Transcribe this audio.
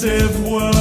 massive world.